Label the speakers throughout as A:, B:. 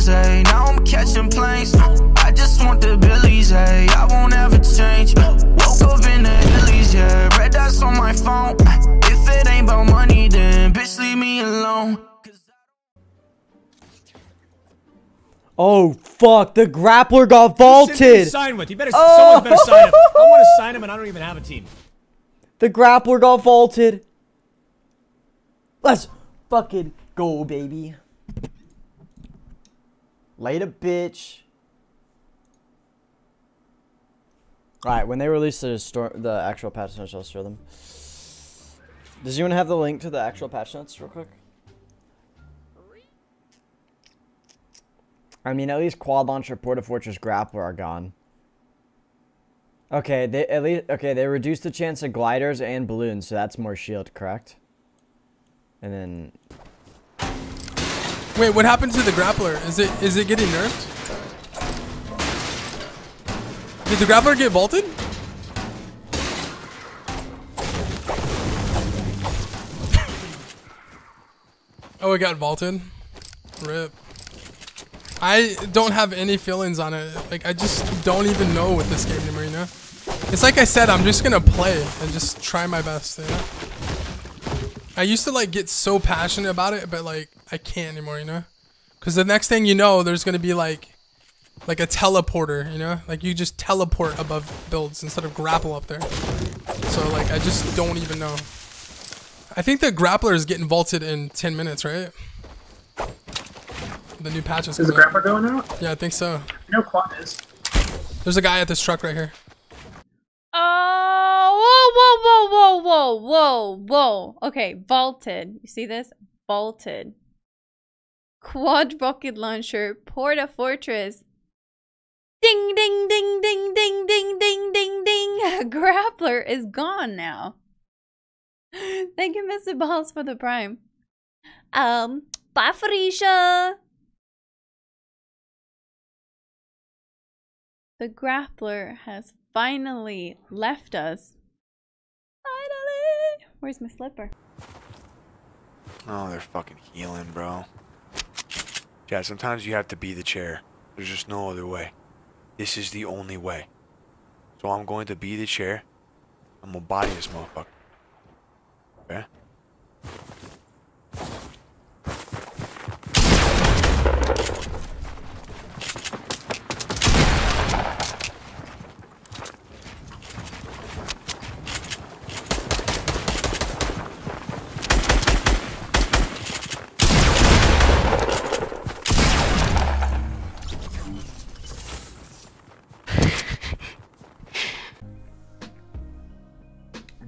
A: feelings, ayy. Now I'm catching planes. I just want the billies, ayy. I won't ever change. Woke up in the hillies, yeah. Red dots on my phone. If it ain't about money, then bitch, leave me alone.
B: Oh fuck! The grappler got vaulted.
C: Sign with. You better.
B: Oh.
C: Someone better sign him. I want to sign him, and I don't even have a team.
B: The grappler got vaulted. Let's fucking go, baby. Later, bitch. Alright, when they release the store, the actual patch notes, I'll show them. Does anyone have the link to the actual patch notes, real quick? I mean, at least Quad Launcher, Porta Fortress, Grappler are gone. Okay, they at least okay they reduced the chance of gliders and balloons, so that's more shield, correct? And then
D: Wait, what happened to the grappler? Is it is it getting nerfed? Did the grappler get vaulted? oh, it got vaulted. Rip. I don't have any feelings on it. Like I just don't even know with this game anymore, you know? It's like I said, I'm just gonna play and just try my best, you know? I used to like get so passionate about it, but like I can't anymore, you know? Cause the next thing you know, there's gonna be like like a teleporter, you know? Like you just teleport above builds instead of grapple up there. So like I just don't even know. I think the grappler is getting vaulted in 10 minutes, right? The new patches.
E: Is the
D: coming out.
E: grappler going out?
D: Yeah, I think so.
E: No quad is.
D: There's a guy at this truck right here.
F: Oh, whoa, whoa, whoa, whoa, whoa, whoa. Okay, vaulted. You see this? Vaulted. Quad rocket launcher, Porta Fortress. Ding, ding, ding, ding, ding, ding, ding, ding, ding. Grappler is gone now. Thank you, Mr. Balls, for the prime. Um, bye, Felicia. The grappler has finally left us. Finally! Where's my slipper?
G: Oh, they're fucking healing, bro. Yeah, sometimes you have to be the chair. There's just no other way. This is the only way. So I'm going to be the chair. I'm gonna body this motherfucker. Okay?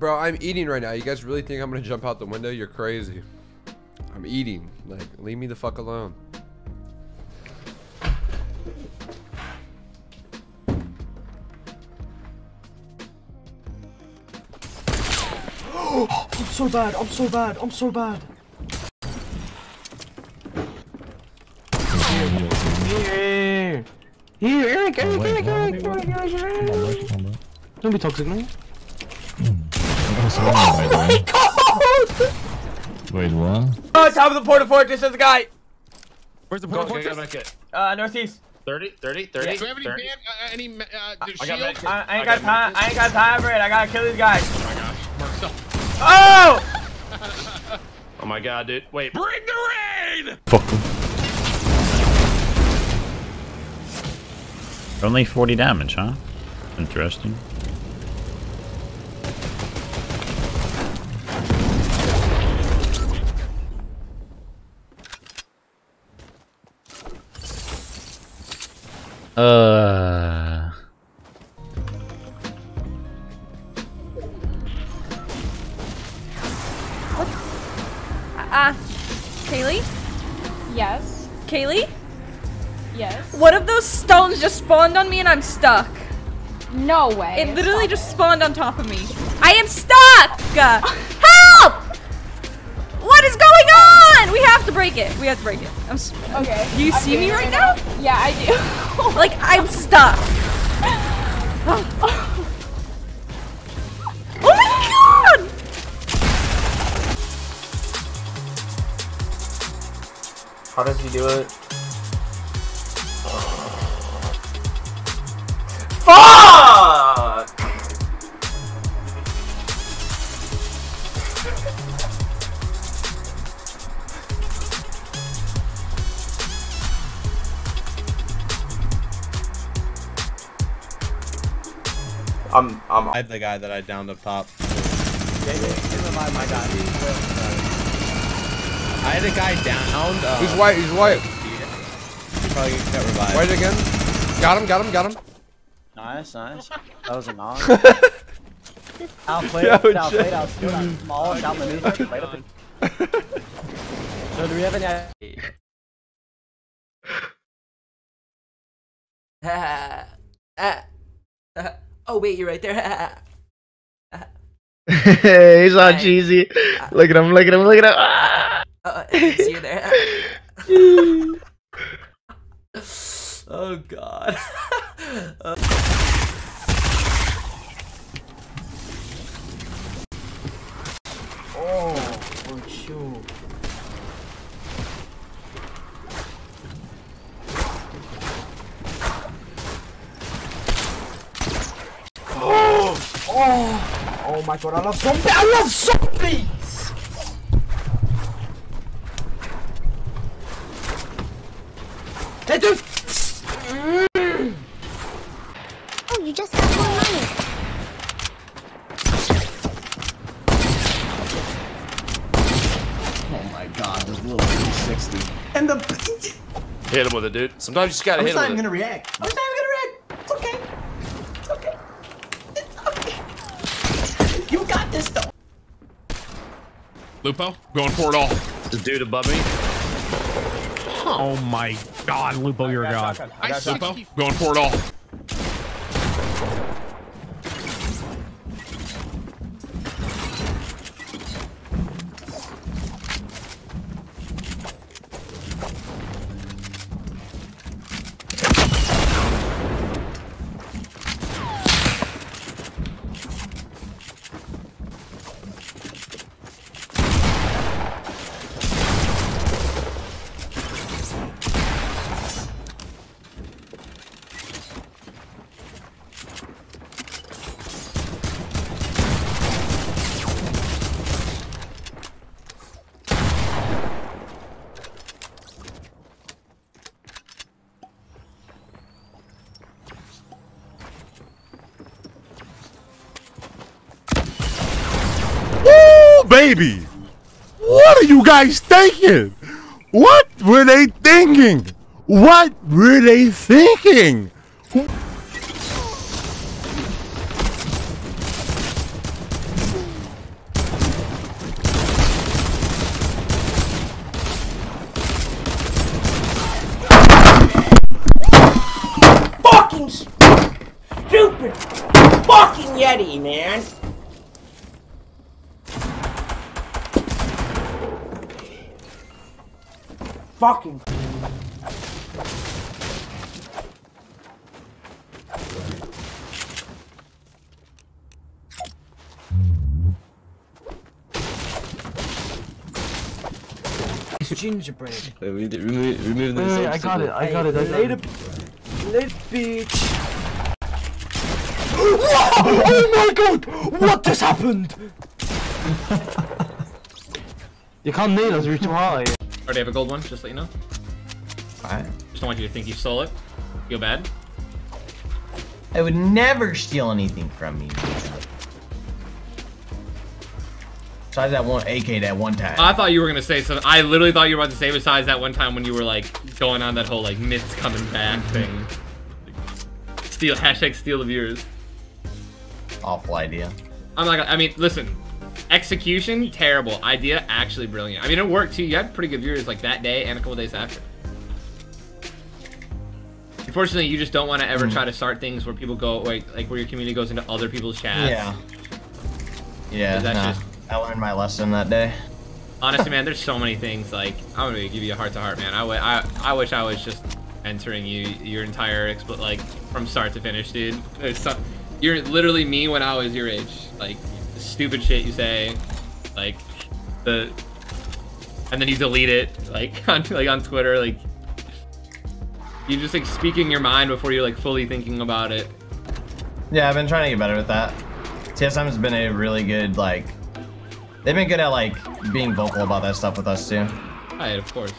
H: Bro, I'm eating right now. You guys really think I'm gonna jump out the window? You're crazy. I'm eating. Like, leave me the fuck alone.
B: I'm so bad. I'm so bad. I'm so bad.
I: Here, here, Eric, Eric, Eric, Eric, Eric, Eric, Eric. Don't be toxic, man.
J: Wait, what?
I: Oh, top of the Porta Fortress, there's a guy.
K: Where's the
I: Go,
K: point
I: go,
K: fortress?
I: go, Uh, northeast.
K: 30, 30, 30.
I: Yeah.
K: Do we have any
I: 30.
K: ban- uh, any uh,
I: I
K: shield?
I: got I, I ain't got time. I ain't got time for it. I gotta kill these guys.
K: Oh my gosh. Mark's up.
I: Oh!
K: Oh my god, dude. Wait. Bring the rain! Fuck them.
J: Only 40 damage, huh? Interesting. Uh.
F: Ah, uh, Kaylee?
L: Yes.
F: Kaylee?
L: Yes.
F: What if those stones just spawned on me and I'm stuck?
L: No way.
F: It literally
L: Stop
F: just spawned on top of me. I am stuck! on? We have to break it. We have to break it. I'm s-
L: Okay.
F: Do you
L: I'm
F: see me
L: it
F: right now?
L: Yeah, I do.
F: like, I'm stuck. oh my god!
I: How does he do it?
E: Fuck! I'm, I'm.
M: I the guy that I downed up top.
B: Yeah, yeah, give my, my guy.
M: I had a guy downed. Uh,
H: He's white. He's white.
M: He probably got revived.
H: White again. Got him. Got him. Got him.
B: Nice, nice. That was a knock. outplayed,
H: Yo,
B: outplayed,
H: Jay.
B: outplayed, out small, outmaneuvered, played up. So do we have any?
E: Oh wait, you're right there.
I: He's all cheesy. Uh, look at him, look at him, look at him. Ah!
E: Oh, I can see you there. oh god.
B: Oh, oh, my god, I love zombie, I love zombies! They do.
N: Oh, you just got more money.
O: Oh my god, this little 360.
K: And the hit him with it, dude. Sometimes you just gotta
O: I
K: hit
O: was
K: him
O: not
K: with
O: even gonna react. I was not even gonna react. It's okay. It's okay. It's okay. You got this though.
K: Lupo, going for it all. This dude above me.
C: Oh my god, Lupo, you're a god.
K: I Lupo, going for it all.
P: Baby! What are you guys thinking? What were they thinking? What were they thinking?
E: fucking stupid fucking Yeti, man. Fucking.
B: Gingerbread.
O: Wait, we did, remove, remove
I: Wait, wait, I got it, I got it, I got
B: Later,
I: it.
B: later, bitch.
I: oh my god! What just happened? you can't nail us, we're too high.
Q: Already have a gold one, just let you know.
O: Alright.
Q: Just don't want you to think you stole it. Feel bad.
O: I would never steal anything from me. Besides that one AK that one time.
Q: I thought you were gonna say something. I literally thought you were about to say besides that one time when you were like going on that whole like Myth's coming back mm-hmm. thing. Steal hashtag steal the viewers.
O: Awful idea.
Q: I'm not gonna, I mean, listen. Execution, terrible. Idea, actually brilliant. I mean, it worked too. You had pretty good viewers like that day and a couple days after. Unfortunately, you just don't want to ever mm. try to start things where people go, like, like where your community goes into other people's chats.
O: Yeah. Yeah, nah.
Q: just-
O: I learned my lesson that day.
Q: Honestly, man, there's so many things. Like, I'm gonna give you a heart to heart, man. I, w- I, I wish I was just entering you your entire expl- like from start to finish, dude. There's some, you're literally me when I was your age. Like stupid shit you say, like the, and then you delete it, like on like on Twitter, like you're just like speaking your mind before you're like fully thinking about it.
O: Yeah, I've been trying to get better with that. TSM has been a really good like. They've been good at like being vocal about that stuff with us too.
Q: Right, of course.